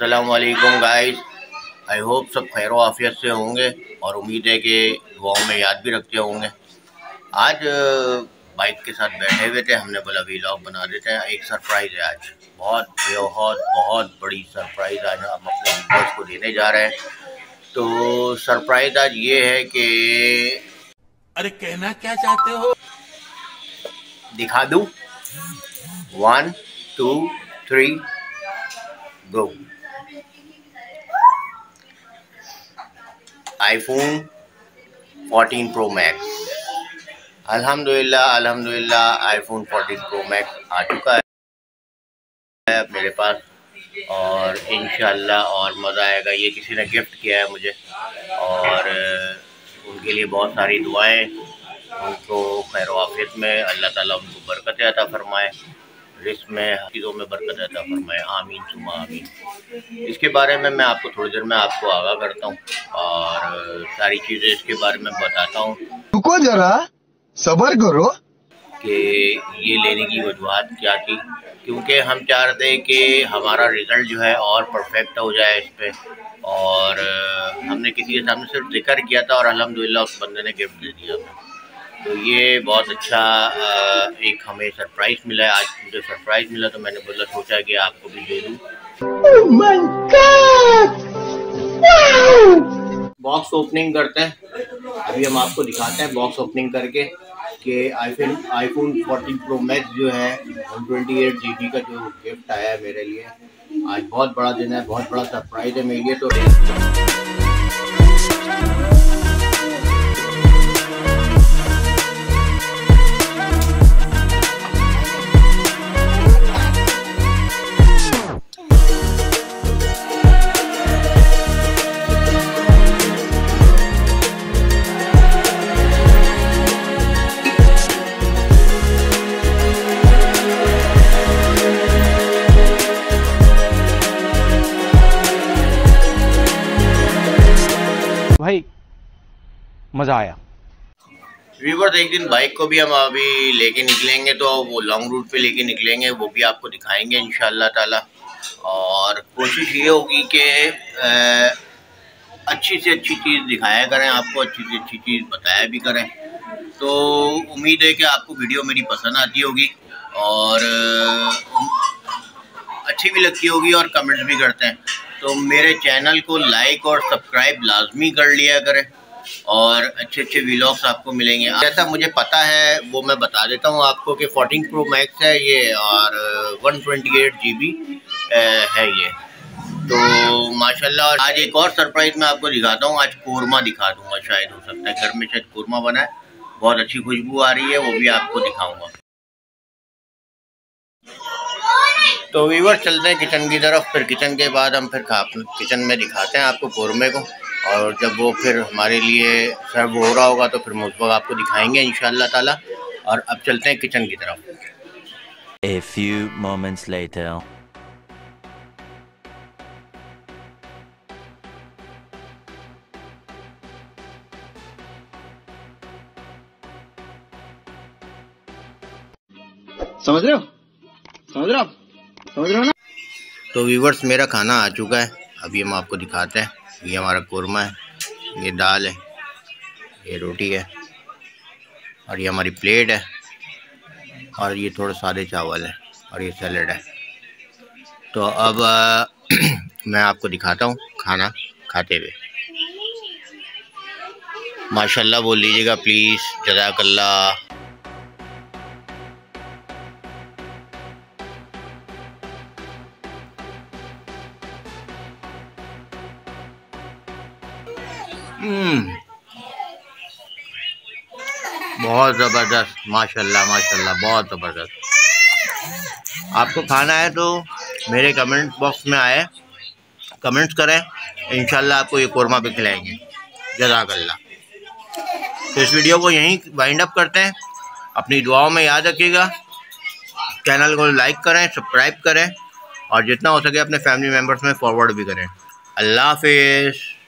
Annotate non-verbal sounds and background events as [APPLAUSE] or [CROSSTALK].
असलकुम guys I hope सब खैर आफियत से होंगे और उम्मीद है कि दुआओं में याद भी रखते होंगे। आज बाइक के साथ बैठे हुए थे हमने बोला वीलॉग बना देते हैं। एक सरप्राइज़ है आज। बहुत बहुत बहुत बड़ी सरप्राइज़ आज हम अपने व्यूवर्स को देने जा रहे हैं। तो सरप्राइज़ आज ये है कि अरे कहना क्या चाहते हो? दिखा दूँ? One two three go iPhone 14 pro max अल्हम्दुलिल्लाह अल्हम्दुलिल्लाह आईफोन 14 प्रो मैक्स आ चुका है मेरे पास। और इन और मज़ा आएगा। ये किसी ने गिफ्ट किया है मुझे। और उनके लिए बहुत सारी दुआएँ। उनको खैर वाफियत में अल्लाह ताला उनको बरकत अता फरमाए। रिस्क में चीज़ों में बरकत अता फरमाए आमीन सुमा आमीन। इसके बारे में मैं आपको थोड़ी देर में आपको आगाह करता हूँ और सारी चीज़ें इसके बारे में बताता हूँ। रुको जरा सबर करो। कि ये लेने की वजूहत क्या थी? क्योंकि हम चाह रहे थे कि हमारा रिज़ल्ट जो है और परफेक्ट हो जाए इस पर और हमने किसी के सामने सिर्फ़ ज़िक्र किया था और अलहमदिल्ला उस बंदे ने गिफ्ट दे दिया हमें तो ये बहुत अच्छा एक हमें सरप्राइज़ मिला है। आज मुझे सरप्राइज़ मिला तो मैंने बोला सोचा कि आपको भी दे दूँ। बॉक्स ओपनिंग करते हैं। अभी हम आपको दिखाते हैं बॉक्स ओपनिंग करके कि आईफोन आईफोन 14 प्रो मैक्स जो है one twenty eight G B का जो गिफ्ट आया है मेरे लिए। आज बहुत बड़ा दिन है बहुत बड़ा सरप्राइज़ है मेरे लिए तो मज़ा आया। वीवर्स एक दिन बाइक को भी हम अभी लेके निकलेंगे तो वो लॉन्ग रूट पे लेके निकलेंगे, वो भी आपको दिखाएँगे इन ताला। और कोशिश ये होगी कि अच्छी से अच्छी चीज़ दिखाया करें, आपको अच्छी से अच्छी चीज़ बताया भी करें। तो उम्मीद है कि आपको वीडियो मेरी पसंद आती होगी, और अच्छी भी लगती होगी और कमेंट्स भी करते हैं। तो मेरे चैनल को लाइक और सब्सक्राइब लाजमी कर लिया करें। और अच्छे अच्छे व्लॉग्स आपको मिलेंगे। जैसा मुझे पता है, वो मैं बता देता हूँ आपको कि 14 प्रो मैक्स है ये और 128 जीबी है ये। तो माशाल्लाह, और आज एक और सरप्राइज़ मैं आपको दिखाता हूँ। आज कोरमा दिखा दूँगा शायद, हो सकता है घर में शायद कोरमा बना है। बहुत अच्छी खुशबू आ रही है, वो भी आपको दिखाऊँगा। तो वीवर चलते हैं किचन की तरफ़। फिर किचन के बाद हम फिर खा किचन में दिखाते हैं आपको कौरमे को। और जब वो फिर हमारे लिए सर्व हो रहा होगा तो फिर हम उस वक्त आपको दिखाएँगे इन ताला। और अब चलते हैं किचन की तरफ़। A few moments later. समझ रहे हो? समझ रहे हो समझ रहे हो ना? तो व्यूवर्स मेरा खाना आ चुका है। अभी हम आपको दिखाते हैं। ये हमारा कौरमा है ये दाल है ये रोटी है और ये हमारी प्लेट है और ये थोड़े सादे चावल है और ये सैलड है। तो अब आ, [CLEARS THROAT] मैं आपको दिखाता हूँ खाना खाते हुए। माशाल्लाह बोल लीजिएगा प्लीज़ जजाकल्ला बहुत ज़बरदस्त, माशाल्लाह माशाल्लाह, बहुत ज़बरदस्त। आपको खाना है तो मेरे कमेंट बॉक्स में आए। कमेंट्स करें इन आपको ये कौरमा भी खिलाएँगे। जजाकल्ला तो इस वीडियो को यहीं वाइंड अप करते हैं। अपनी दुआओं में याद रखिएगा। चैनल को लाइक करें सब्सक्राइब करें। और जितना हो सके अपने फैमिली मेंबर्स में फॉरवर्ड भी करें। अल्लाह हाफिज़।